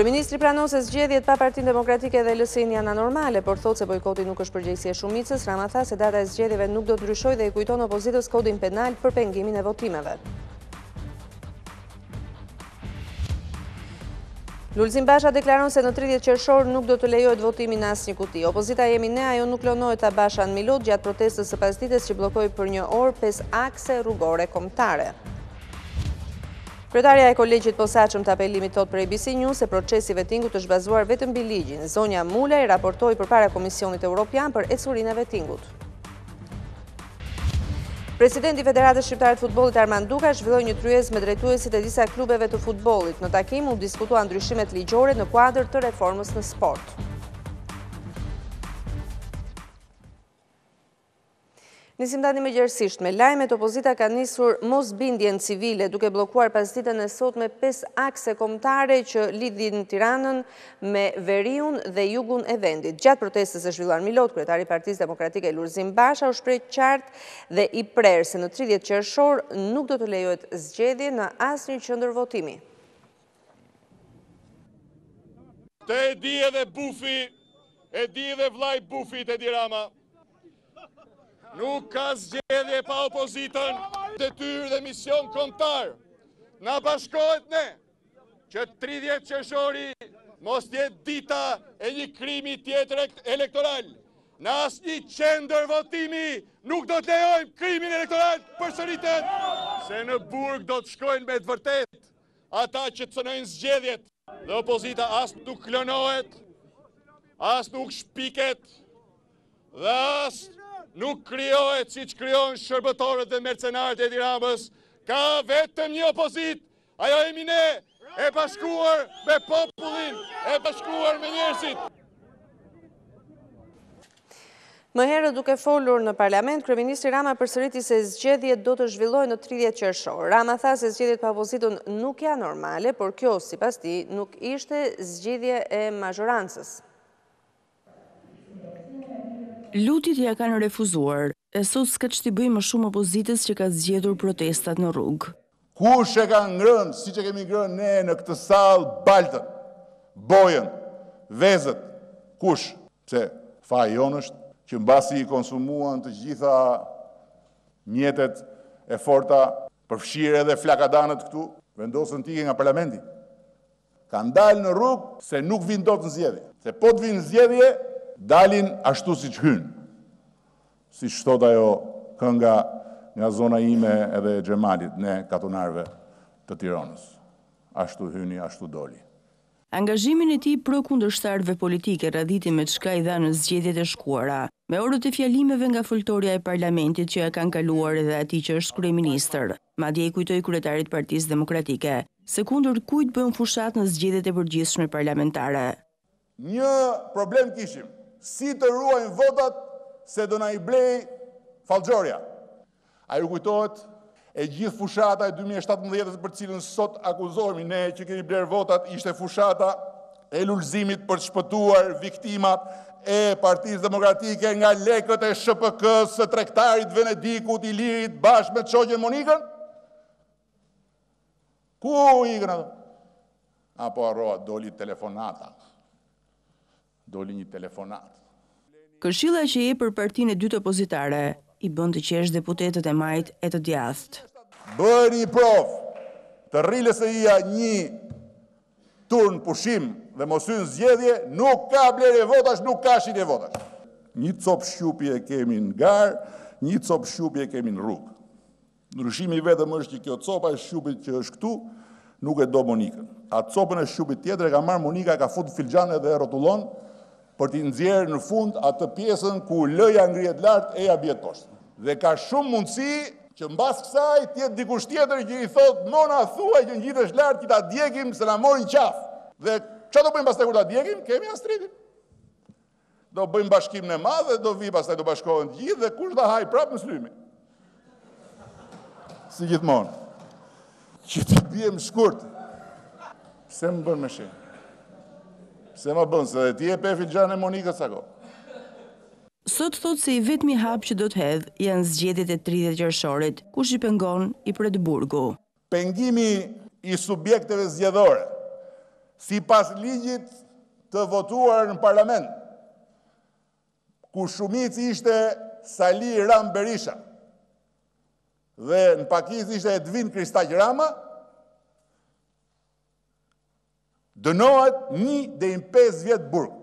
Kryeministri pranon se zgjedhjet pa Partinë Demokratike dhe LSI-në janë anormale, por thotë se bojkoti nuk është përgjegjësi e shumicës. Rama tha se data e zgjedhjeve nuk do të ndryshojë dhe i kujton opozitës kodin penal për pengimin e votimeve. Lulzim Basha deklaron se në 30 qershor nuk do të lejohet votimi në asnjë kuti. Opozita jemi ne, ajo nuk klonohet tha Basha në Milot gjatë protestës së pasdites që bllokoi për një orë pesë akse rrugore kombëtare. Kryetarja e Kolegjit të Posaçëm të apelimit thotë për ABC News se procesi i vetingut është bazuar vetëm mbi ligjin. Zonja Mulaj raportoi përpara Komisionit Europian për ecurinë e vetingut. Presidenti i Federatës Shqiptare të Futbollit Armand Duka zhvilloi një tryezë me drejtuesit e disa klubeve të futbollit. Në takim u diskutuan ndryshimet ligjore në kuadër të reformës në sport. Nisim tani më gjerësisht me lajmet. Opozita ka nisur mosbindjen civile duke bllokuar pasditen e sotme 5 akse kombëtare që lidhin Tiranën, me veriun dhe jugun e vendit. Gjatë protestës së zhvilluar në Milot, kryetari i Partisë Demokratike Lulzim Basha u shpreh qartë dhe i prerë se në 30 qershor nuk do të lejohen zgjedhje në asnjë qendër votimi. E di edhe bufi, e di edhe vllai i bufit, Edi Rama. Nuk ka zgjedhje pa opozitën. Detyrë dhe mision kombëtar na bashkon ne. Që 30 qershori mos të jetë dita e një krimi tjetër elektoral. Në asnjë qendër votimi nuk do të lejojmë krimin elektoral të përsëritet, se në burg do të shkojnë me të vërtetë ata që cenojnë zgjedhjet dhe opozita as nuk klonohet, as nuk shpiket dhe as nuk krijohet siç krijohen shërbëtorët dhe mercenarët e Edi Ramës, ka vetëm një opozitë Ajo jemi ne, e bashkuar me popullin, e bashkuar me njerëzit. Më herët duke folur në parlament, Kryeministri Rama përsëriti se zgjedhjet do të zhvillohen në 30 qershor. Rama tha se zgjedhjet pa opozitën nuk janë normale, por kjo, sipas tij, nuk ishte zgjedhje e mazhorancës. Lutjet ia kanë refuzuar, e sot s'ka ç't'i bëjë më shumë opozitës që ka zgjedhur protestat në rrugë. Kush e ka ngrënë, siç e kemi ngrënë ne në këtë sallë baltën, bojën, vezët? Kush? Pse, faji jonë është që mbasi i konsumuan të gjitha mjetet e forta, përfshirë edhe flakadanët këtu, vendosën të ikin nga parlamenti. Kanë dalë në rrugë se nuk vijnë dot në zgjedhje. Se po të vijnë në zgjedhje, dalin ashtu siç hynë. Siç thotë ajo kënga nga zona ime edhe e Xhemalit, ne katonarëve të Tironës. Ashtu hyni, ashtu doli. Angazhimin e tij pro kundërshtarëve politikë e radhiti me çka i dha në zgjedhjet e shkuara, me orët e fjalimeve nga foltorja e Parlamentit që ia kanë kaluar edhe atij që është kryeministër, madje i kujtoi kryetarit Partisë Demokratike, Se kundër kujt bën fushatë në zgjedhjet e përgjithshme parlamentare? Një problem kishim, si të ruajmë votat se do na i blejë fallxhorja. A ju kujtohet e gjithë fushata e dy mijë e shtatëmbëdhjetë-s për të cilën sot akuzohemi ne që kemi blerë votat ishte fushata e Lulzimit për të shpëtuar viktimat e Partisë Demokratike nga lekët e SHPK-së së tregtarit Venedikut Ilirit bashkë me të shoqen Monikën? Ku i gra? Apo harrova doli telefonata. Doli një telefonatë. Këshilla që jep për partinë e dytë opozitare, i bën të qeshin deputetët e majtë e të djathtë. Bëni provë të rri LSI-ja nji turn pushim dhe mos hyjë n'zgjedhje, nuk ka blerje votash, nuk ka shitje votash. Një copë shqupi e kemi në garë, një copë shqupi e kemi në rrugë. Ndryshimi i vetëm është që kjo copa e shqupit që është këtu nuk e do Monikën. Atë copën e shqupit tjetër e ka marrë Monika, e ka fut n'filxhan edhe e rrotullon për t'i nxjerrë në fund atë pjesën ku L-ja ngrihet lart, e ia bie poshtë. Dhe ka shumë mundësi që mbas kësaj të jetë dikush tjetër që i thotë Mona thuaj që ngjitesh lart që ta djegim se na mori qafë. Dhe çfarë do bëjmë pastaj kur ta djegim? Kemi Astritin. Do bëjmë bashkimin e madh dhe do vi pastaj do bashkohen të gjithë dhe kush do hajë prapë në slymi. Si gjithmonë. Që t'i biem shkurt. Pse më bën me shenjë? Pse ma bën, se dhe ti je për filxhan e Monikës, Sako. Sot thotë se i vetmi hap që do të hedhë janë zgjedhjet e 30 qershorit, kush i pengon i pret burgu. Pengimi i subjekteve zgjedhore, sipas ligjit të votuar në parlament, kur shumicë ishte Sali Ram Berisha dhe në pakicë ishte Edvin Kristaq Rama, Dënohet një deri në pesë vjet burg.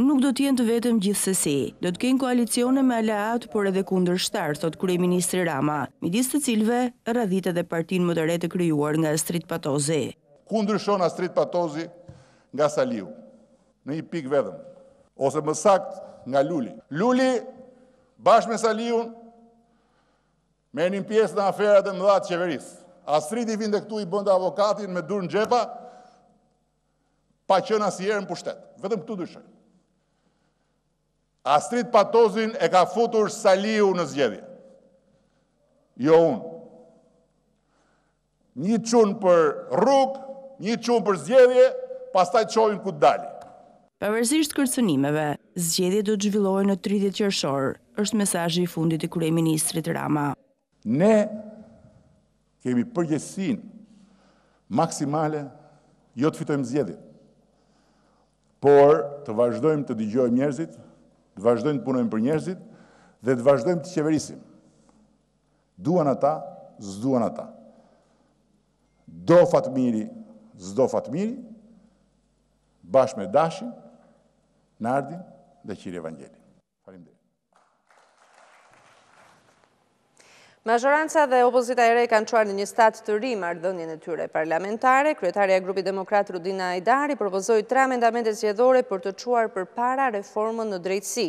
Nuk do të jenë të vetëm gjithsesi. Do të kenë koalicione me aleatë por edhe kundërshtarë, thotë kryeministri Rama, midis të cilëve radhit edhe partinë më të re të krijuar nga Astrit Patozi. Ku ndryshon Astrit Patozi nga Saliu? Në një pikë vetëm. Ose më saktë, nga Luli. Luli, bashkë me Saliun, Merrnin pjesë në aferat e mëdha të qeverisë. Astridi vinte këtu i bënte avokatin me duar në xhepa, pa qenë asnjëherë në pushtet. Vetëm këtu dyshoj. Astrid Patozin e ka futur Saliu në zgjedhje. Jo unë. Një çun për rrugë, një çun për zgjedhje, pastaj të shohim ku të dalë. Pavarësisht kërcënimeve, zgjedhjet do të zhvillohen në tridhjetë qershor, është mesazhi i fundit i kryeministrit Rama. Ne kemi përgjegjësinë maksimale jo të fitojmë zgjedhjet, por të vazhdojmë të dëgjojmë njerëzit, të vazhdojmë të punojmë për njerëzit dhe të vazhdojmë të qeverisim. Duan ata, s'duan ata. Do Fatmiri, s'do Fatmiri, bashkë me Dashin, Nardin dhe Qirie Vangjelin. Faleminderit. Mazhoranca dhe opozita e re kanë çuar në një stad të ri marrëdhënien e tyre parlamentare. Kryetarja e grupit demokrat Rudina Hajdari propozoi tre amendamente zgjedhore për të çuar përpara reformën në drejtësi.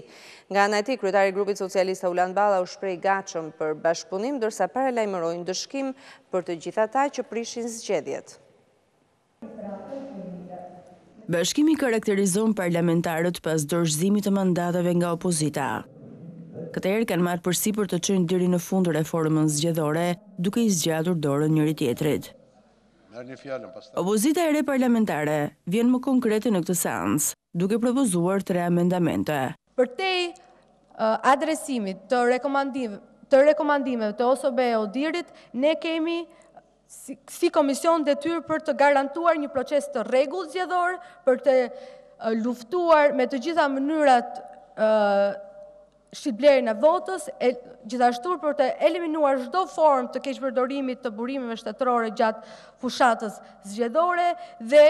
Nga ana e tij, kryetari i Grupit Socialist Taulant Balla u shpreh i gatshëm për bashkëpunim, ndërsa paralajmëroi ndëshkim për të gjithë ata që prishin zgjedhjet. Bashkimi karakterizon parlamentarët pas dorëzimit të mandateve nga opozita. Këtë herë kanë marrë përsipër të çojnë deri në fund reformën zgjedhore, duke i zgjatur dorën njëri-tjetrit. Opozita e re parlamentare vjen më konkrete në këtë seancë. duke propozuar tre amendamente. Përtej adresimit të të rekomandimeve të OSBE ODIHR-it, ne kemi si komision detyrë për të garantuar një proces të rregullt zgjedhor, për të luftuar me të gjitha mënyrat shitblerjen e votës, e, gjithashtu për të eliminuar çdo formë të keqpërdorimit të burimeve shtetërore gjatë fushatës zgjedhore dhe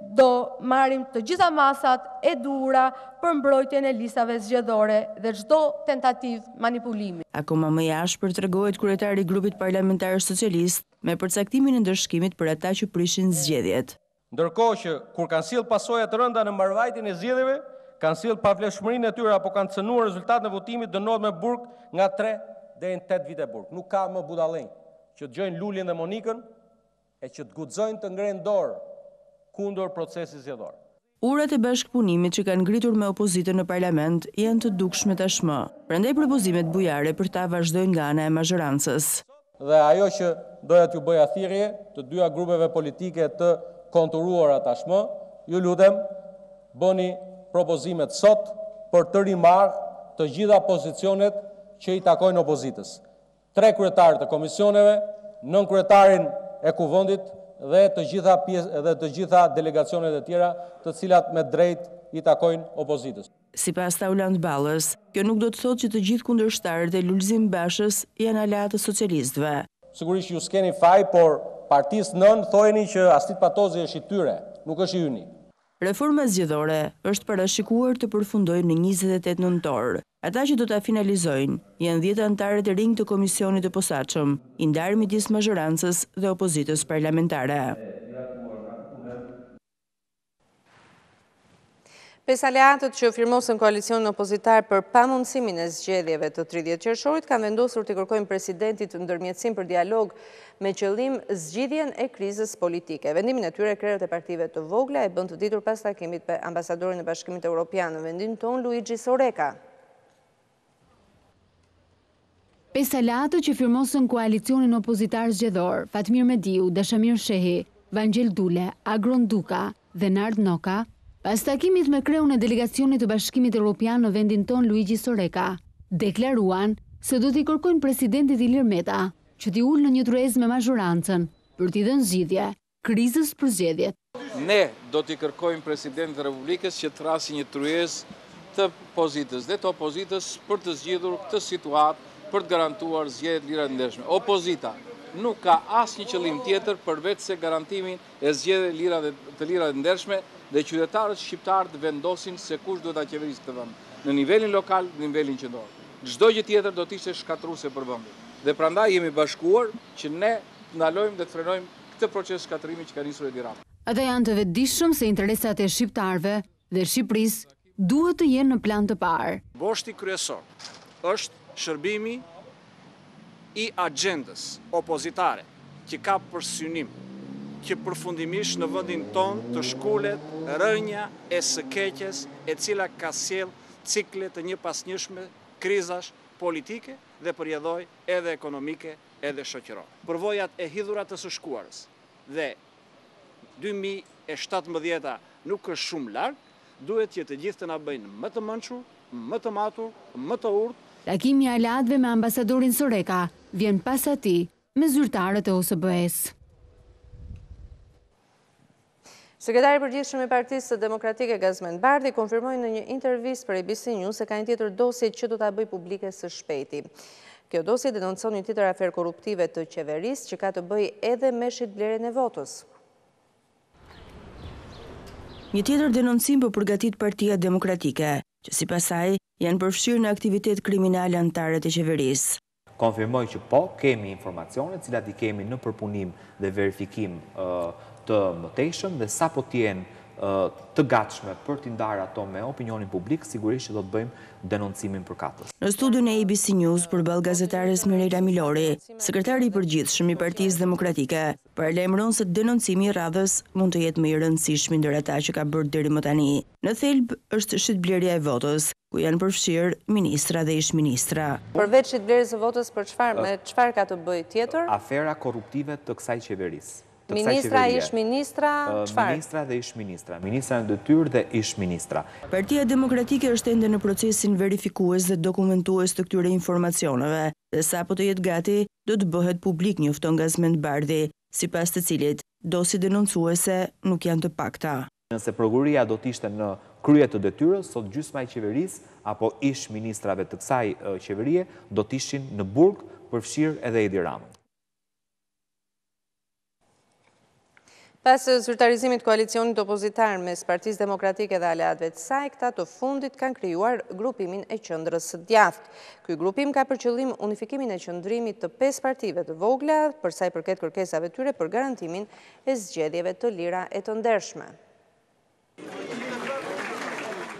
do marrim të gjitha masat e duhura për mbrojtjen e listave zgjedhore dhe çdo tentativë manipulimi. Akoma më i ashpër tregohet kryetari i grupit parlamentar socialist me përcaktimin e ndëshkimit për ata që prishin zgjedhjet. ndërkohë që kur kanë sjellë pasoja të rënda në mbarëvajtjen e zgjedhjeve, kanë sjellë pavlefshmërinë e tyre apo kanë cënuar rezultatin e votimit dënohet me burg nga tre deri në tetë vite burg. Nuk ka më budallenj që dëgjojnë Lulin dhe Monikën e që të guxojnë të ngrenë dorë kundër procesit zgjedhor. Urat e bashkëpunimit që kanë ngritur me opozitën në parlament janë të dukshme tashmë, prandaj propozimet bujare për ta vazhdojnë nga ana e mazhorancës. Dhe ajo që doja t'ju bëja thirrje të dyja grupeve politike të konturuara tashmë, ju lutem, bëni propozimet sot për të rimarrë të gjitha pozicionet që i takojnë opozitës. Tre kryetarët e komisioneve, nënkryetarin e Kuvendit dhe të gjitha dhe të gjitha delegacionet e tjera, të cilat me të drejtë i takojnë opozitës. Sipas Taulant Ballës, kjo nuk do të thotë që të gjithë kundërshtarët e Lulzim Bashës janë aleatë të socialistëve. Sigurisht ju s'keni faj, por partisë nënë thojeni që Astrit Patozi është i tyre, nuk është yni. Reforma zgjedhore është parashikuar të përfundojë në njëzet e tetë nëntor. Ata që do ta finalizojnë janë dhjetë anëtarët e rinj të komisionit të posaçëm, i ndarë midis mazhorancës dhe opozitës parlamentare. Pesë aleatët që firmosën koalicionin opozitar për pamundësimin e zgjedhjeve të 30 qershorit kanë vendosur t'i kërkojnë presidentit ndërmjetësim për dialog me qëllim zgjidhjen e krizës politike. Vendimin e tyre krerët e partive të vogla e bënë të ditur pas takimit me ambasadorin e Bashkimit Europian në vendin tonë Luigi Soreka. Pesë aleatët që firmosën koalicionin opozitar zgjedhor, Fatmir Mediu, Dashamir Shehi, Vangjel Dule, Agron Duka dhe Nard Ndoka, pas takimit me kreun e delegacionit të Bashkimit Europian në vendin tonë Luigi Soreka, deklaruan se do t'i kërkojnë presidentit Ilir Meta që t'i ulë në një tryezë me mazhorancën për t'i dhënë zgjidhje krizës për zgjedhjet. Ne do t'i kërkojmë Presidentit të Republikës që të thërrasë një tryezë të pozitës dhe të opozitës për të zgjidhur këtë situatë, për të garantuar zgjedhje të lira të ndershme. Opozita nuk ka asnjë qëllim tjetër përveçse garantimin e zgjedhjeve të lira, të ndershme dhe qytetarët shqiptarë të vendosin se kush duhet ta qeverisë këtë vend, në nivelin lokal, në nivelin qendror. Çdo gjë tjetër do të ishte shkatërruese për vendin. Dhe prandaj jemi bashkuar që ne të ndalojmë dhe të frenojmë këtë proces shkatërrimi që ka nisur Edi Rama. Ata janë të vetëdijshëm se interesat e shqiptarëve dhe Shqipërisë duhet të jenë në plan të parë. Boshti kryesor është shërbimi i axhendës opozitare që ka për synim që përfundimisht në vendin tonë të shkulet rrënja e së keqes e cila ka sjellë cikle të njëpasnjëshme krizash politike dhe për rrjedhojë edhe ekonomike edhe shoqërore. Përvojat e hidhura të së shkuarës dhe dy mijë e shtatëmbëdhjeta nuk është shumë larg, duhet që të gjithë të na bëjnë më të mençur, më të matur, më të urtë, Takimi i aleatëve me ambasadorin Soreka vjen pas atij me zyrtarët e OSBE-së. Sekretari i Përgjithshëm i Partisë Demokratike Gazmend Bardhi konfirmoi në një intervistë për ABC News se ka një tjetër dosje që do ta bëjë publike së shpejti. Kjo dosje denoncon një tjetër aferë korruptive të qeverisë që ka të bëjë edhe me shitblerjen e votës. Një tjetër denoncim po përgatit Partia Demokratike, që sipas saj, janë përfshirë në aktivitet kriminal anëtarët e qeverisë. Konfirmoj që po, kemi informacione, të cilat i kemi në përpunim dhe verifikim të mëtejshëm dhe sapo të jenë të gatshme për t'i ndarë ato me opinionin publik, sigurisht që do të bëjmë denoncimin përkatës. Në studion e ABC News përballë gazetares Mirela Milori, Sekretari i Përgjithshëm i Partisë Demokratike paralajmëron se denoncimi i radhës mund të jetë më i rëndësishmi ndër ata që ka bërë deri më tani. Në thelb është shitblerja e votës, ku janë përfshirë ministra dhe ish-ministra. Përveç shitblerjes së votës për çfarë me çfarë ka të bëjë tjetër? Afera korruptive të kësaj qeverisë, të kësaj qeverie. Ministra, ish-ministra, çfarë? Ministra dhe ish-ministra, ministra në detyrë dhe ish-ministra. Partia Demokratike është ende në procesin verifikues dhe dokumentues të këtyre informacioneve dhe sapo të jetë gati, do të bëhet publik, njofton Gazmend Bardhi, sipas të cilit, dosjet denoncuese nuk janë të pakta. Nëse prokuroria do të ishte në krye të detyrës, sot gjysma e qeverisë apo ish ministrave të kësaj qeverie do të ishin në burg, përfshirë edhe Edi Ramën. Pas zyrtarizimit të koalicionit opozitar mes Partisë Demokratike dhe aleatëve të saj, këta të fundit kanë krijuar grupimin e qendrës së djathtë. Ky grupim ka për qëllim unifikimin e qëndrimit të pesë partive të vogla, përsa i përket kërkesave të tyre për garantimin e zgjedhjeve të lira e të ndershme.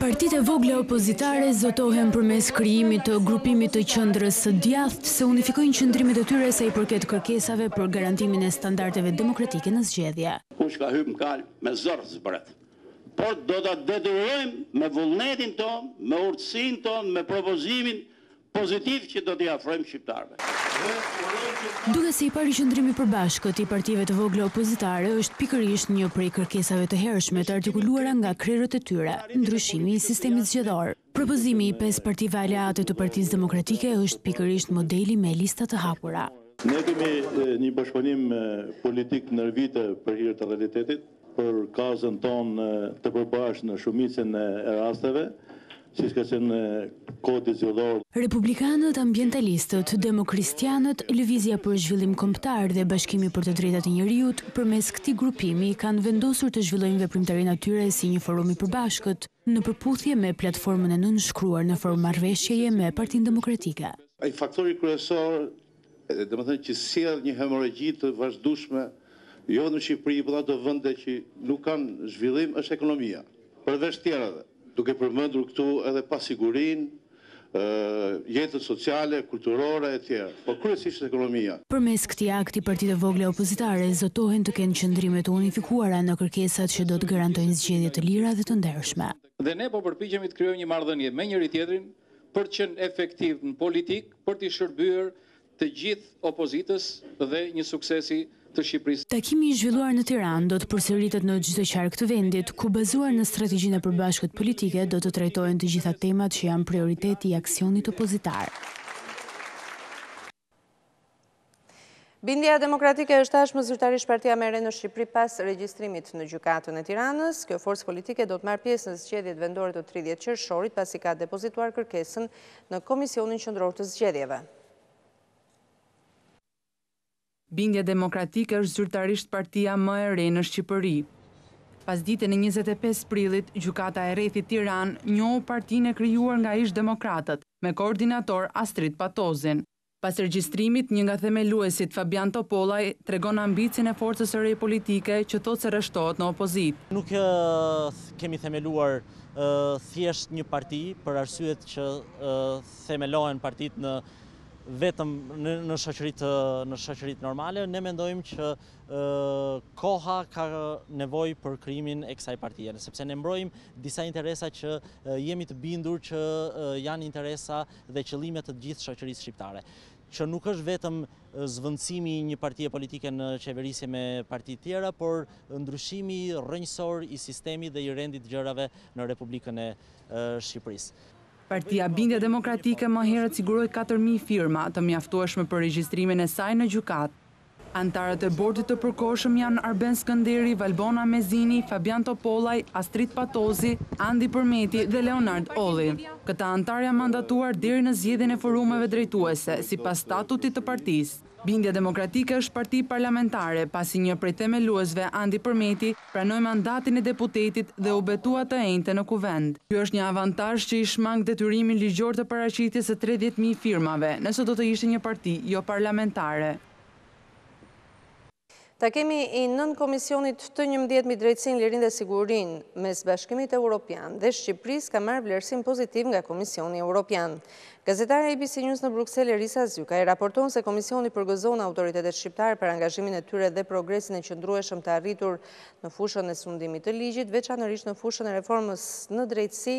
Partitë e vogla opozitare zotohen përmes krijimit të grupimit të qendrës së djathtë se unifikojnë qëndrimet e tyre sa i përket kërkesave për garantimin e standardeve demokratike në zgjedhje. Kush ka hyp n'kal me zor zbret. Por do ta detyrojmë me vullnetin tonë, me urtësinë tonë, me propozimin pozitiv që do t'i afrojmë shqiptarëve. Duket se i pari qëndrim i përbashkët i partive të vogla opozitare është pikërisht një prej kërkesave të hershme të artikuluara nga krerët e tyre, ndryshimi i sistemit zgjedhor. Propozimi i pesë partive aleate të Partisë Demokratike është pikërisht modeli me lista të hapura. Ne kemi një bashkëpunim politik ndër vite për hir të realitetit. për kauzën tonë të përbashkët në shumicën e rasteve, siç ka qenë Kodi Zgjedhor. Republikanët, Ambientalistët, Demokristianët, Lëvizja për Zhvillim Kombëtar dhe Bashkimi për të Drejtat e Njeriut, përmes këtij grupimi kanë vendosur të zhvillojnë veprimtarinë e tyre si një forum i përbashkët, në përputhje me platformën e nënshkruar në formë marrëveshjeje me Partinë Demokratike. Ai faktori kryesor domethënë që sjell një hemorragji të vazhdueshme jo vetëm në Shqipëri, por në ato vende që nuk kanë zhvillim, është ekonomia. Përveç të tjerave, duke përmendur këtu edhe pasigurinë, jetën sociale, kulturore etj. Por kryesisht është ekonomia. Përmes këtij akti partitë e vogla opozitare zotohen të kenë qëndrime të unifikuara në kërkesat që do të garantojnë zgjedhje të lira dhe të ndershme. Dhe ne po përpiqemi të krijojmë një marrëdhënie me njëri-tjetrin për të qenë efektiv në politikë për t'i shërbyer të gjithë opozitës dhe një suksesi të Shqipërisë. Takimi i zhvilluar në Tiranë do të përsëritet në çdo qark të vendit, ku bazuar në strategjinë e përbashkët politike do të trajtohen të gjitha temat që janë prioritet i aksionit opozitar. Bindja demokratike është tashmë zyrtarisht partia më e re në Shqipëri pas regjistrimit në gjykatën e Tiranës. Kjo forcë politike do të marrë pjesë në zgjedhjet vendore të 30 qershorit pasi ka depozituar kërkesën në Komisionin Qendror të Zgjedhjeve. Bindja demokratike është zyrtarisht partia më e re në Shqipëri. Pasditen e njëzet e pesë prillit, Gjykata e Rrethit Tiranë njohu partinë e krijuar nga ish-demokratët, me koordinator Astrit Patozin. Pas regjistrimit, një nga themeluesit, Fabian Topollaj, tregon ambicien e forcës së re politike që thotë se rreshtohet në opozitë. Nuk kemi themeluar thjesht një parti, për arsyet që themelohen partitë vetëm në shoqëritë normale. Ne mendojmë që koha ka nevojë për krijimin e kësaj partie, sepse ne mbrojmë disa interesa që jemi të bindur që janë interesa dhe qëllime të gjithë shoqërisë shqiptare që nuk është vetëm zëvendësimi i një partie politike në qeverisje me parti të tjera, por ndryshimi rrënjësor i sistemit dhe i rendit të gjërave në Republikën e Shqipërisë. Partia Bindja Demokratike më herët siguroi katër mijë firma të mjaftueshme për regjistrimin e saj në gjykatë. Anëtarët e Bordit të Përkohshëm janë Arben Skënderi, Valbona Mezini, Fabian Topollaj, Astrit Patozi, Andi Përmeti dhe Leonard Olli. Këta anëtarë janë mandatuar deri në zgjedhjen e forumeve drejtuese, sipas statutit të partisë. Bindja Demokratike është parti parlamentare, pasi një prej themeluesve, Andi Përmeti, pranoi mandatin e deputetit dhe u betua të enjten në Kuvend. Ky është një avantazh që i shmang detyrimin ligjor të paraqitjes së tridhjetë mijë firmave, nëse do të ishte një parti joparlamentare. Takimi i nënkomisionit të njëmbëdhjetë mbi drejtësinë, lirinë dhe sigurinë mes Bashkimit Europian dhe Shqipërisë ka marrë vlerësim pozitiv nga Komisioni Europian. Gazetarja e ABC News në Bruksel, Erisa Zykaj, raporton se Komisioni përgëzon autoritetet shqiptare për angazhimin e tyre dhe progresin e qëndrueshëm të arritur në fushën e sundimit të ligjit, veçanërisht në fushën e reformës në drejtësi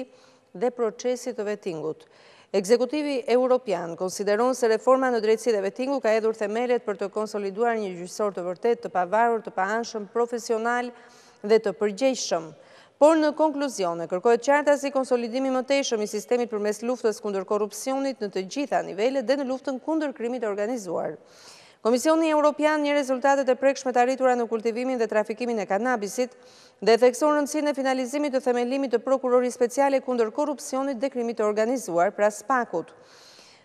dhe procesit të vetingut. Ekzekutivi Europian konsideron se reforma në drejtësi dhe vetingu ka hedhur themelet për të konsoliduar një gjyqësor të vërtetë, të pavarur, të paanshëm, profesional dhe të përgjegjshëm. Por në konkluzione, kërkohet qartazi konsolidimi i mëtejshëm i sistemit përmes luftës kundër korrupsionit në të gjitha nivelet dhe në luftën kundër krimit të organizuar. Komisioni Europian njeh rezultatet e prekshme të arritura në kultivimin dhe trafikimin e kanabisit dhe thekson rëndësinë e finalizimit të themelimit të Prokurorisë Speciale kundër Korrupsionit dhe Krimit të Organizuar, pra SPAK-ut.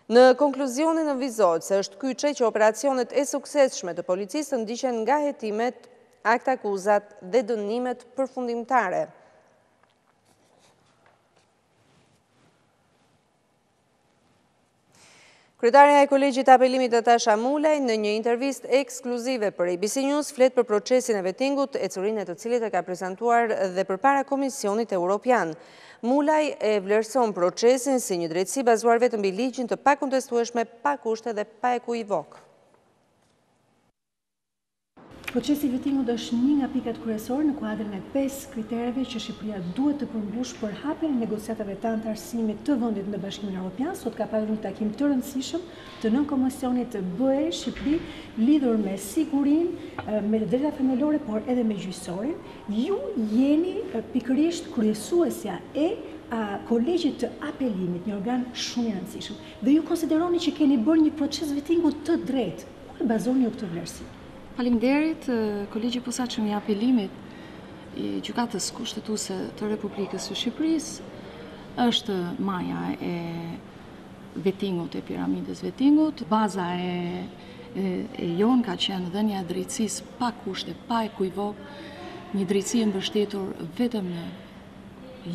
Në konkluzione nënvizohet se është kyçe që operacionet e suksesshme të policisë të ndiqen nga hetimet aktakuzat dhe dënimet përfundimtare. Kryetarja e Kolegjit të Apelimit Natasha Mulaj në një intervistë ekskluzive për ABC News flet për procesin e vetingut, ecurinë e të cilit e ka prezantuar dhe përpara Komisionit Europian. Mulaj e vlerëson procesin si një drejtësi bazuar vetëm mbi ligjin të pakontestueshme, pa kushte dhe pa ekuivok. Procesi i vetingut është një nga pikat kryesore në kuadrin e pesë kritereve që Shqipëria duhet të përmbushë për hapjen e negociatave të anëtarësimit të vendit në Bashkimin Europian, sot ka pasur një takim të rëndësishëm të nënkomisionit BE-Shqipëri lidhur me sigurinë, me të drejtat themelore, por edhe me gjyqësorin. Ju jeni pikërisht kryesuesja e Kolegjit të Apelimit, një organ shumë i rëndësishëm dhe ju konsideroni që keni bërë një proces vetingu të drejtë. Ku e bazoni ju këtë vlerësim? Faleminderit, kolegji i posaçëm i apelimit i Gjykatës Kushtetuese të Republikës së Shqipërisë është maja e vetingut e piramidës vetingut, baza e jonë ka qenë dhënia e drejtësisë pa kushte, pa ekuivok, një drejtësi e mbështetur vetëm në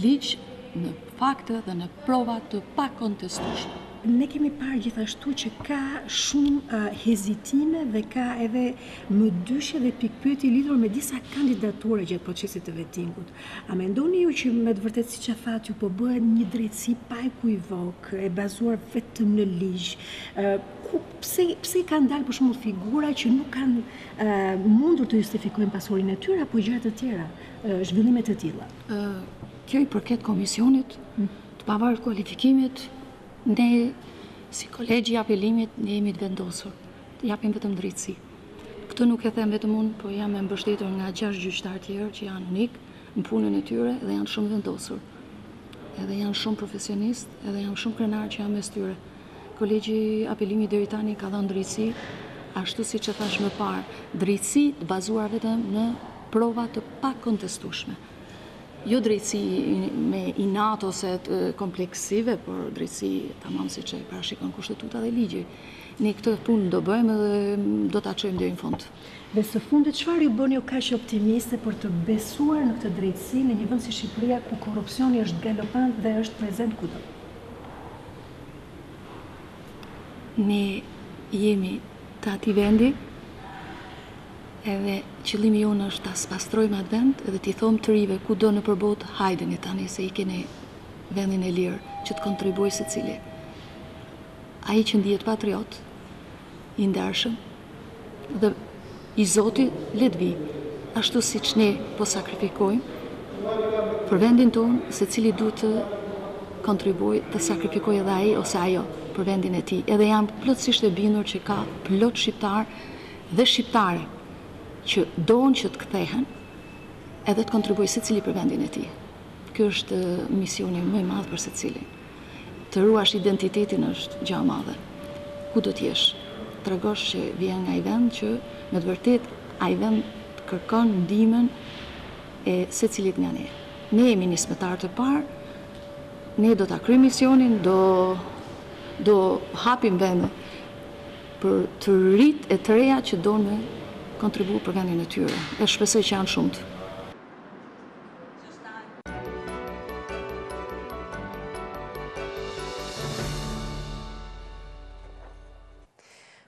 ligj në fakte dhe në prova të pakontestueshme. Ne kemi parë gjithashtu që ka shumë hezitime dhe ka edhe mëdyshje dhe pikëpyetje lidhur me disa kandidatura gjatë procesit të vetingut. A mendoni ju që me të vërtetë siç e thatë ju po bëhet një drejtësi pa ekuivok, e bazuar vetëm në ligj? Pse pse pse kanë dalë për shembull figura që nuk kanë mundur të justifikojnë pasurinë e tyre apo gjëra të tjera? zhvillime të tilla. Kjo i përket komisionit të pavarur të kualifikimit, ne si kolegji i apelimit ne jemi të vendosur të japim vetëm drejtësi. Këtë nuk e them vetëm unë, po jam e mbështetur nga gjashtë gjyqtarë të tjerë që janë unikë në punën e tyre dhe janë shumë vendosur. Edhe janë shumë profesionistë, edhe jam shumë krenare që jam mes tyre. Kolegji i Apelimit deri tani ka dhënë drejtësi, ashtu siç e thashë më parë, drejtësi të bazuar vetëm në prova të pakontestueshme. Jo drejtësi me inat ose kompleksive, por drejtësi tamam siç e parashikon Kushtetuta dhe ligji. Ne këtë punë do bëjmë dhe do ta çojmë deri në fund. Dhe së fundit, çfarë ju bën ju kaq optimiste për të besuar në këtë drejtësi në një vend si Shqipëria ku korrupsioni është galopant dhe është prezent kudo? Ne jemi të atij vendi edhe qëllimi jonë është ta spastrojmë atë vend edhe t'i thomë të rinjve kudo nëpër botë hajdeni tani se i keni vendin e lirë që të kontribuojë secili ai që ndihet patriot i ndershëm dhe i zoti le të vijë, ashtu siç ne po sakrifikojmë për vendin tonë, secili duhet të kontribuojë të sakrifikojë edhe ai ose ajo për vendin e tij. Edhe jam plotësisht e bindur që ka plot shqiptarë dhe shqiptare që donë që të kthehen edhe të kontribuojë secili për vendin e tij. Kjo është misioni më i madh për secilin. Të ruash identitetin është gjë e madhe. Kudo të jesh, të tregosh që vjen nga ai vend që me të vërtetë ai vend kërkon ndihmën e secilit nga ne. Ne jemi nismëtarë të parë, ne do ta kryejmë misionin, do do hapim vend dhe për të rinjtë e të reja që donë me kontribu për vendin e tyre, e shpresoj që janë të shumtë.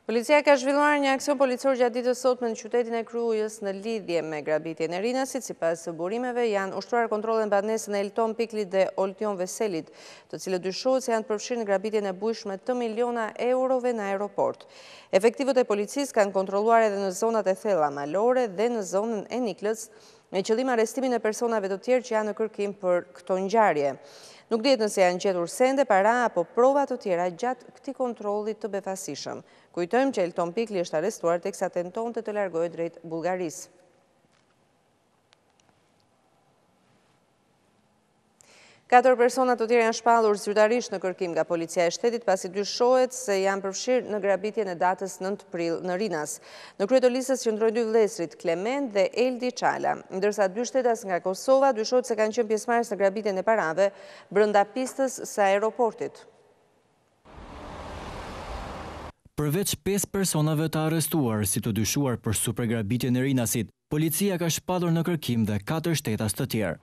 Policia ka zhvilluar një aksion policor gjatë ditës së sotme në qytetin e Krujës në lidhje me grabitjen e Rinasit, sipas burimeve janë ushtruar kontrole në banesën e Elton Piklit dhe Oltion Veselit, të cilët dyshohet se janë përfshirë në grabitjen e bujshme të miliona eurove në aeroport. Efektivët e policisë kanë kontrolluar edhe në zonat e thella malore dhe në zonën e Niklës, me qëllim arrestimin e personave të tjerë që janë në kërkim për këtë ngjarje. Nuk dihet nëse janë gjetur sende, para apo prova të tjera gjatë këtij kontrolli të befasishëm. Kujtojmë që Elton Pikli është arrestuar teksa tentonte të largohej drejt Bullgarisë. Katër persona të tjerë janë shpallur zyrtarisht në kërkim nga Policia e Shtetit, pasi dyshohet se janë përfshirë në grabitjen e datës 9 prill në Rinas. Në krye të listës qëndrojnë dy vëllezërit, Klement dhe Eldi Çala, ndërsa dy shtetas nga Kosova dyshohet se kanë qenë pjesëmarrës në grabitjen e parave brenda pistës së aeroportit. Përveç pesë personave të arrestuar si të dyshuar për supergrabitjen e Rinasit, Policia ka shpallur në kërkim dhe katër shtetas të tjerë.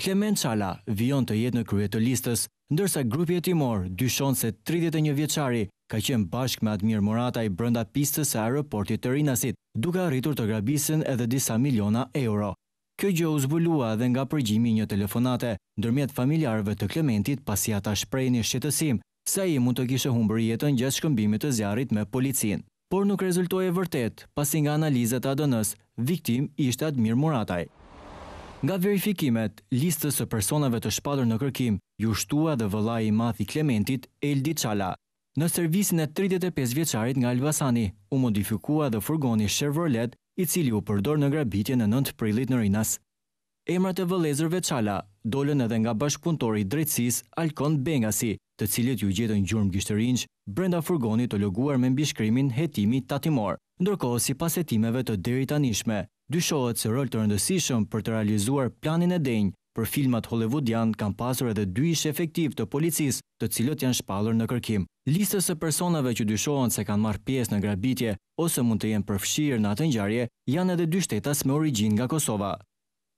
Klement Çala vijon të jetë në krye të listës, ndërsa grupi hetimor dyshon se tridhjetë e një vjeçari ka qenë bashkë me Admir Murataj brenda pistës së aeroportit të Rinasit, duke arritur të grabisin edhe disa miliona euro. Kjo gjë u zbulua edhe nga përgjimi i një telefonate ndërmjet familjarëve të Klementit pasi ata shprehnin shqetësim Se ai mund të kishte humbur jetën gjatë shkëmbimit të zjarrit me policinë, por nuk rezultoi e vërtetë, pasi nga analizat e ADN-së, viktimë ishte Admir Murataj. Nga verifikimet, listës së personave të shpallur në kërkim iu shtua dhe vëllai i madh i Klementit, Eldi Çala. Në servisin e tridhjetë e pesë vjeçarit nga Elbasani, u modifikua dhe furgoni Chevrolet, i cili u përdor në grabitjen e nëntë prillit në Rinas. Emrat e vëllezërve Çala dolën edhe nga bashkëpunëtori i Drejtësisë, Alkond Bengasi, të cilët iu gjetën gjurmë gishtërinjsh brenda furgonit të loguar me mbishkrimin Hetimi tatimor. Ndërkohë, sipas hetimeve të deritanishme, dyshohet se rol të rëndësishëm për të realizuar planin e denjë për filmat hollivudianë kanë pasur edhe dy ish-efektivë të policisë të cilët janë shpallur në kërkim. Listës së personave që dyshohen se kanë marrë pjesë në grabitje ose mund të jenë përfshirë në atë ngjarje janë edhe dy shtetas me origjinë nga Kosova.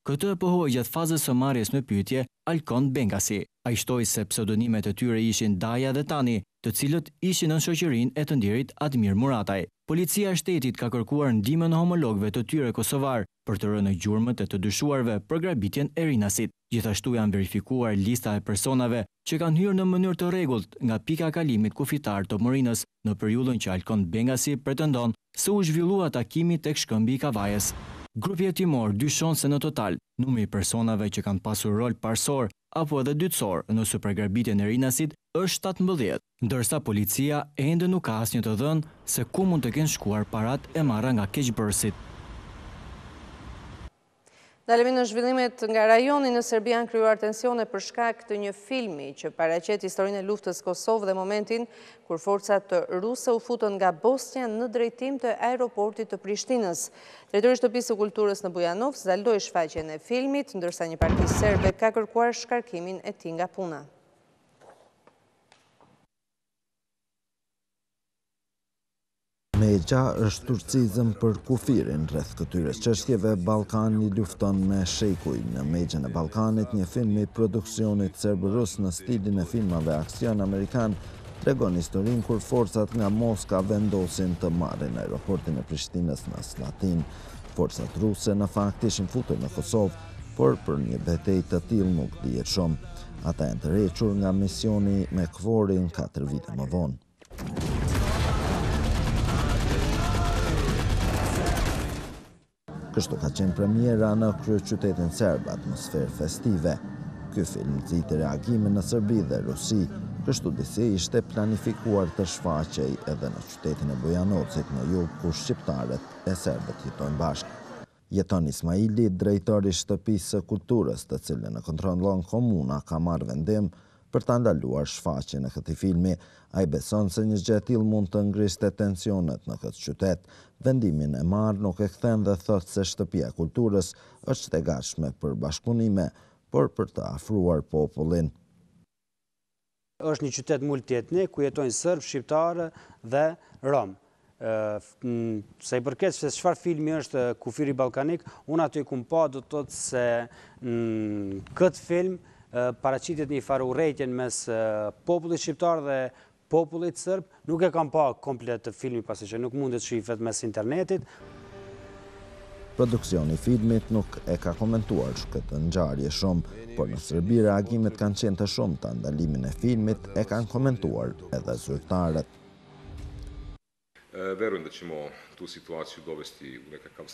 Këtë e pohoi gjatë fazës së marrjes në pyetje Alkond Bengasi. Ai shtoi se pseudonimet e tyre ishin Daja dhe Tani, të cilët ishin nën shoqërinë e të ndjerit Admir Murataj. Policia e Shtetit ka kërkuar ndihmën e homologëve të tyre kosovarë për të rënë në gjurmët e të dyshuarve për grabitjen e Rinasit. Gjithashtu janë verifikuar lista e personave që kanë hyrë në mënyrë të rregullt nga pika e kalimit kufitar të Morinës në periudhën që Alkond Bengasi pretendon se u zhvillua takimi tek Shkëmbi i Kavajës. Grupi hetimor dyshon se në total, numri i personave që kanë pasur rol parësor apo edhe dytësor në supergrabitjen e Rinasit është shtatëmbëdhjetë, ndërsa policia ende nuk ka asnjë të dhënë se ku mund të kenë shkuar paratë e marra nga keqbërësit. Ndalemi në zhvillimet nga rajoni në Serbi janë krijuar tensione për shkak të një filmi që paraqet historinë e luftës Kosovë dhe momentin kur forcat ruse u futën nga Bosnja në drejtim të aeroportit të Prishtinës. Drejtori i shtëpisë së kulturës në Bujanovc ndaloi shfaqjen e filmit, ndërsa një parti serbe ka kërkuar shkarkimin e tij nga puna. Megja është turcizëm për kufirin, rreth këtyre çështjeve, Ballkani lufton me shekuj. Në Megjën e Ballkanit, një film i produksionit serb-rus në stilin e filmave aksion amerikan tregon historinë kur forcat nga Moska vendosin të marrin aeroportin e Prishtinës në Sllatinë. Forcat ruse në fakt ishin futur në Kosovë, por për një betejë të tillë nuk dihet shumë. Ata janë tërhequr nga misioni me KFOR-in katër vite më vonë. Kështu ka qenë premiera në kryeqytetin serb, atmosferë festive. Ky film nxiti reagime në Serbi dhe Rusi, kështu disi ishte planifikuar të shfaqej edhe në qytetin e Bujanocit në jug ku shqiptarët e serbët jetojnë bashkë. Jeton Ismaili, drejtor i Shtëpisë së Kulturës, të cilën e kontrollon komuna, ka marrë vendim për ta ndaluar shfaqjen e këtij filmi. Ai beson se një gjë e tillë mund të ngriste tensionet në këtë qytet. Vendimin e marrë nuk e kthen dhe thotë se Shtëpia e Kulturës është e gatshme për bashkëpunime, por për të afruar popullin. Është një qytet multietnik ku jetojnë sërbë, shqiptarë dhe romë. Sa i përket se çfarë filmi është Kufiri Ballkanik, unë atë që kam pa do të thotë se në këtë film paraqitet një farë urrejtjen mes popullit shqiptar dhe Popullit sërb, nuk e kam pa komplet filmin pasi që nuk mundet shifet mes internetit. Produksioni i filmit nuk e ka komentuar këtë ngjarje shumë, por në Serbi reagimet kanë qenë të shumta, ndalimin e filmit e kanë komentuar edhe zyrtarët.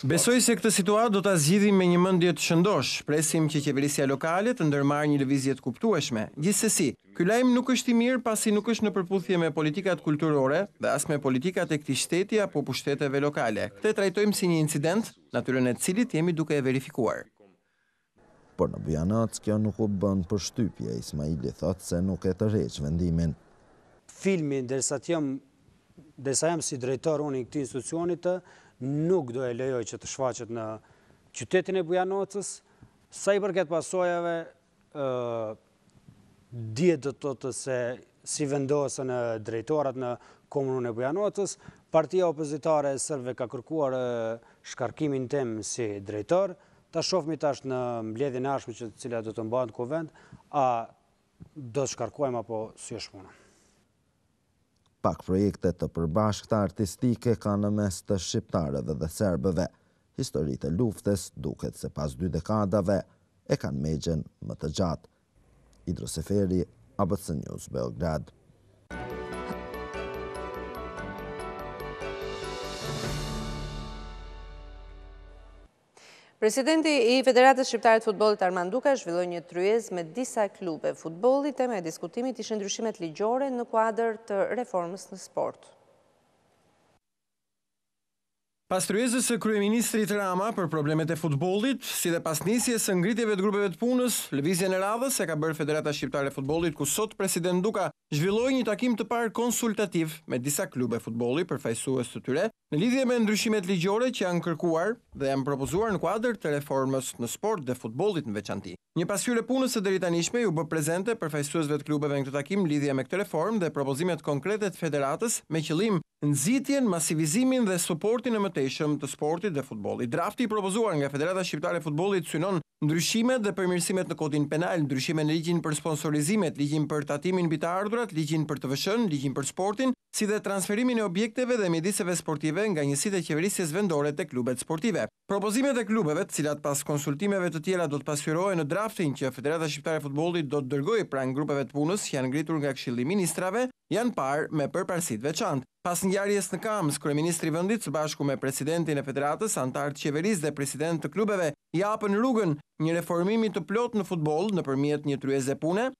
Besoj se këtë situatë do ta zgjidhim me një mendje të shëndoshë. Presim që qeverisja lokale të ndërmarrë një lëvizje të kuptueshme. Gjithsesi, ky lajm nuk është i mirë pasi nuk është në përputhje me politikat kulturore dhe as me politikat e këtij shteti apo pushteteve lokale. Këtë e trajtojmë si një incident, natyrën e të cilit jemi duke e verifikuar. Por në Bujanoc kjo nuk u bën përshtypje, Ismaili thotë se nuk e tërheq vendimin. Filmi, derisa të, derisa jam si drejtor unë i këtij institucionit nuk do e lejoj që të shfaqet në qytetin e Bujanocës. Sa i përket pasojave, Dihet do të thotë se si vendosën drejtorët në komunën e Bujanocës, partia opozitare e sërbëve ka kërkuar shkarkimin tim si drejtor, ta shofmi tash në mbledhjen e ardhshme që të cila do të mbahet në kuvend, a do të shkarkohem apo si është puna. Pak projekte të përbashkëta artistike ka në mes të shqiptarëve dhe serbëve. Historitë e luftës duket se pas dy dekadave e kanë mëngjën më të gjatë. Idro Seferi, ABC News, Beograd. Presidenti i Federatës Shqiptare të Futbollit Armand Duka zhvilloi një tryezë me disa klube futbolli, tema e diskutimit ishin ndryshimet ligjore në kuadër të reformës në sport. Pas tryezës së kryeministrit Rama për problemet e futbollit, si dhe pas nisjes së ngritjeve të grupeve të punës, lëvizjen e radhës e ka bërë Federata Shqiptare e Futbollit ku sot president Duka zhvilloi një takim të parë konsultativ me disa klube futbolli, përfaqësues të tyre, Në lidhje me ndryshimet ligjore që janë kërkuar dhe janë propozuar në kuadër të reformës në sport dhe futbollit në veçanti. Një pasqyrë e punës së deritanishme iu bë prezente përfaqësuesve të klubeve në këtë takim lidhje me këtë reformë dhe propozimet konkrete të Federatës me qëllim nxitjen, masivizimin dhe suportin e mëtejshëm të sportit dhe futbollit. Drafti i propozuar nga Federata Shqiptare e Futbollit synon ndryshimet dhe përmirësimet në Kodin Penal, ndryshime në Ligjin për Sponsorizimet, Ligjin për Tatimin mbi të Ardhurat, Ligjin për TVSH-në, Ligjin për Sportin, si dhe transferimin e objekteve dhe mjediseve sportive nga njësitë e qeverisjes vendore te klubet sportive. Propozimet e klubeve, të cilat pas konsultimeve të tjera do të pasqyrohen në draftin që Federata Shqiptare e Futbollit do të dërgojë pranë grupeve të punës që janë ngritur nga Këshilli i Ministrave, janë parë me përparësi të veçantë. Pas ngjarjes në Kamëz, kryeministri i vendit së bashku me presidentin e Federatës, anëtarë të qeverisë dhe presidentë të klubeve i hapën rrugën një reformimi të plotë në futboll nëpërmjet një tryeze pune,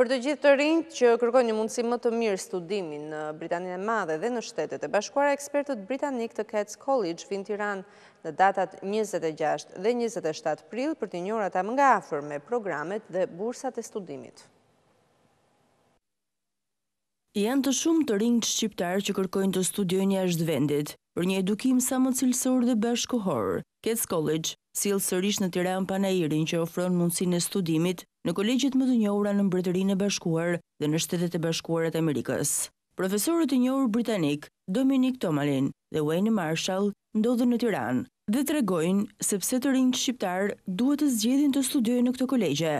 Për të gjithë të rinjtë që kërkojnë një mundësi më të mirë studimi në Britaninë e Madhe dhe në Shtetet e Bashkuara, ekspertët britanikë të CATS College vijnë në Tiranë në datat 26 dhe 27 prill për t'i njohur ata më nga afër me programet dhe bursat e studimit. Janë të shumtë të rinjtë shqiptarë që kërkojnë të studiojnë jashtë vendit, për një edukim sa më cilësor dhe bashkëkohor. CATS College sjell sërish në Tiranë panairin që ofron mundësinë e studimit në kolegjet më të njohura në Mbretërinë e Bashkuar dhe në Shtetet e Bashkuara të Amerikës. Profesorët e njohur britanikë, Dominic Tomalin dhe Wayne Marshall, ndodhen në Tiranë dhe tregojnë se pse të rinjtë shqiptarë duhet të zgjedhin të studiojnë në këto kolegje.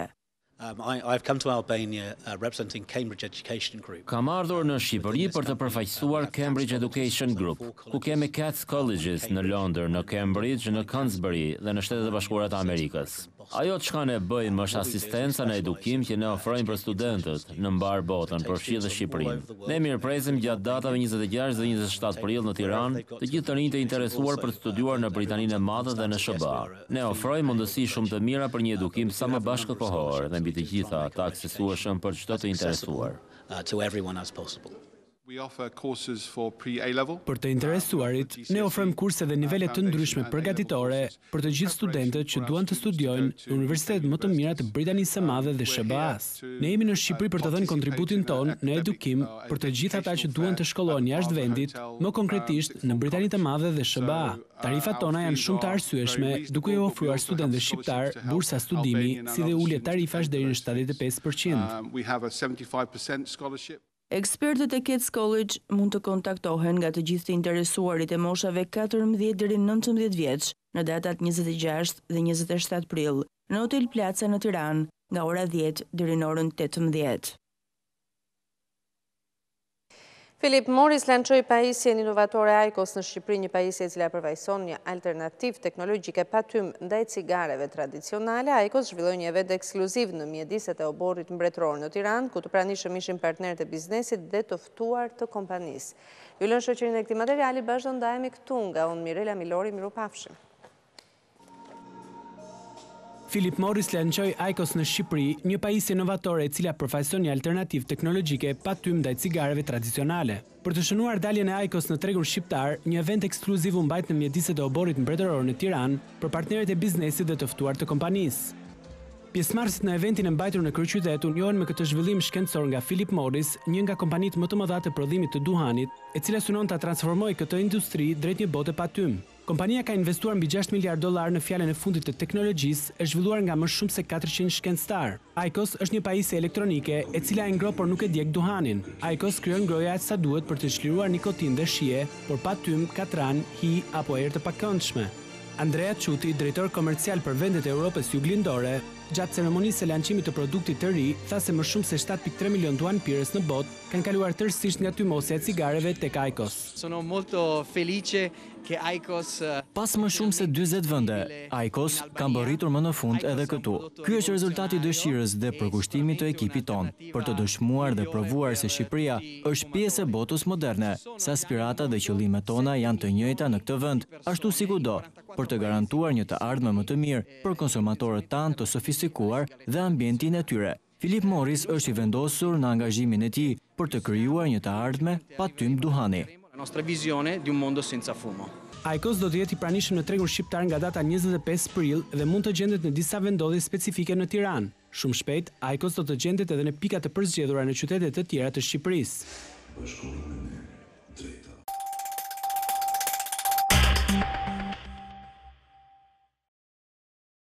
Kam ardhur në Shqipëri për të përfaqësuar Cambridge Education Group, ku kemi CATS Colleges në Londër, në Cambridge, në Canterbury dhe në Shtetet e Bashkuara të Amerikës. Ajo çka ne bëjmë është asistenca në edukim që ne ofrojmë për studentët në mbarë botën, përfshi dhe Shqipërinë. Ne mirëpresim gjatë datave njëzet e gjashtë dhe njëzet e shtatë prill në Tiranë të gjithë të rinjtë e interesuar për të studiuar në Britaninë e Madhe dhe në SHBA. Ne ofrojmë mundësi shumë të mira për një edukim sa më bashkëkohor dhe mbi të gjitha të aksesueshëm për çdo të interesuar. Për të interesuarit, ne ofrojmë kurse dhe nivele të ndryshme përgatitore për të gjithë studentët që duan të studiojnë në universitetet më të mira të Britanisë së Madhe dhe SHBA-së. Ne jemi në Shqipëri për të dhënë kontributin tonë në edukim për të gjithë ata që duan të shkollohen jashtë vendit, më konkretisht në Britani të Madhe dhe SHBA. Tarifat tona janë shumë të arsyeshme, duke iu ofruar studentëve shqiptarë bursa studimi, si dhe ulje tarifash deri në shtatëdhjetë e pesë për qind. Ekspertët e CATS College mund të kontaktohen nga të gjithë të interesuarit e moshave katërmbëdhjetë deri në nëntëmbëdhjetë vjeç në datat njëzet e gjashtë dhe njëzet e shtatë prill në Hotel Plaza në Tiranë nga ora dhjetë deri në orën tetëmbëdhjetë. Philip Morris lançoi pajisjen inovatore IQOS në Shqipëri, një pajisje e cila përfaqëson një alternativë teknologjike pa tym ndaj cigareve tradicionale. IQOS zhvilloi një event ekskluziv në mjediset e oborrit mbretëror në Tiranë, ku të pranishëm ishin partnerët e biznesit dhe të ftuar të kompanisë. Ju lë në shoqërinë e këtij materiali, bashkë do ndahemi këtu nga unë Mirela Milori, mirupafshim. Philip Morris lançoi IQOS në Shqipëri, një pajisje novatore e cila përfaqëson një alternativë teknologjike pa tym ndaj cigareve tradicionale. Për të shënuar daljen e IQOS në tregun shqiptar, një event ekskluziv u mbajt në mjediset e Oborrit Mbretëror në Tiranë për partnerët e biznesit dhe të ftuar të kompanisë. Pjesëmarrësit në eventin e mbajtur në kryeqytet u njohën me këtë zhvillim shkencor nga Philip Morris, një nga kompanitë më të mëdha të prodhimit të duhanit, e cila synon ta transformojë këtë industri drejt një bote pa tym. Kompania ka investuar mbi gjashtë miliardë dollarë në fjalën e fundit të teknologjisë e zhvilluar nga më shumë se katërqind shkencëtarë. IQOS është një pajisje elektronike, e cila e ngroh por nuk e djeg duhanin. IQOS krijon ngrohje aq sa duhet për të çliruar nikotinë dhe shije, por pa tym, katran, hi apo erë të pakëndshme. Andrea Çuti, drejtor komercial për vendet e Europës Juglindore, gjatë ceremonisë së lançimit të produktit të ri, tha se më shumë se shtatë pikë tre milionë duhanpirës në botë kanë kaluar tërësisht nga tymosja e cigareve tek IQOS. Pas më shumë se dyzet vende, IQOS ka mbërritur më në fund edhe këtu. Ky është rezultat i dëshirës dhe përkushtimit të ekipit tonë, për të dëshmuar dhe provuar se Shqipëria është pjesë e botës moderne, se aspiratat dhe qëllimet tona janë të njëjta në këtë vend, ashtu si kudo, për të garantuar një të ardhme më të mirë për konsumatorët tanë të sofistikuar dhe ambientin e tyre. Philip Morris është i vendosur në angazhimin e tij për të krijuar një të ardhme pa tymb duhani. IQOS do të jetë i pranishëm në tregun shqiptar nga data njëzet e pesë prill dhe mund të gjendet në disa vendndodhje specifike në Tiranë. Shumë shpejt, IQOS do të gjendet edhe në pika të përzgjedhura në qytete të tjera të Shqipërisë.